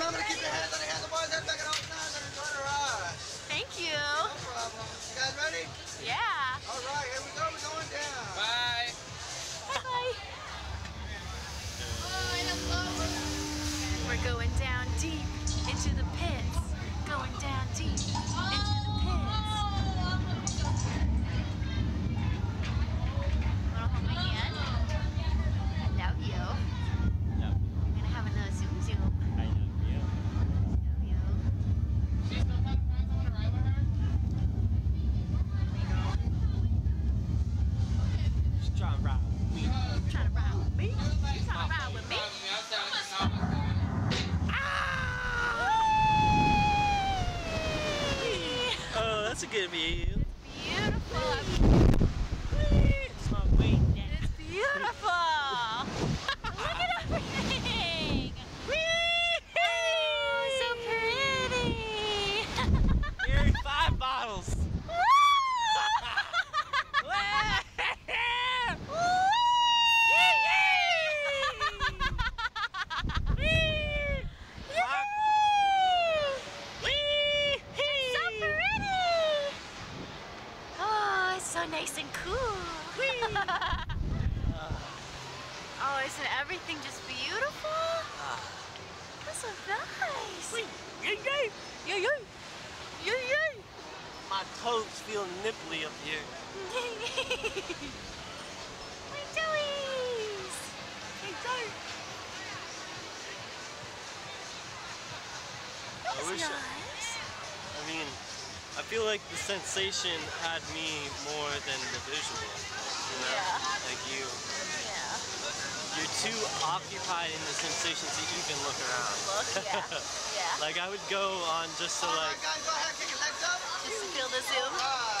remember to keep your hands on the handlebars and back it up nice and enjoy the ride. Thank you. No problem. You guys ready? Yeah. All right, here we go. We're going down. Bye. Bye. We're going down deep trying to ride with me. Trying to ride with me? You trying to ride with me? Ah! Oh, that's a good view. It's Beautiful. It's my weight. It's beautiful. Look at everything. Oh, so pretty. Here, five bottles. So pretty. Oh, it's so nice and cool. oh, isn't everything just beautiful? That's so nice. Yay, yay. Yay, yay. Yay, yay. My toes feel nipply up here. My toes. My toes. That was nice. I mean, I feel like the sensation had me more than the visual. You know? Yeah. Like you, Yeah. you're too occupied in the sensation to even look around. Look, yeah. Yeah. Like I would go on just to oh All like right, guys, go ahead, kick your legs up. Just feel the zoom. All right.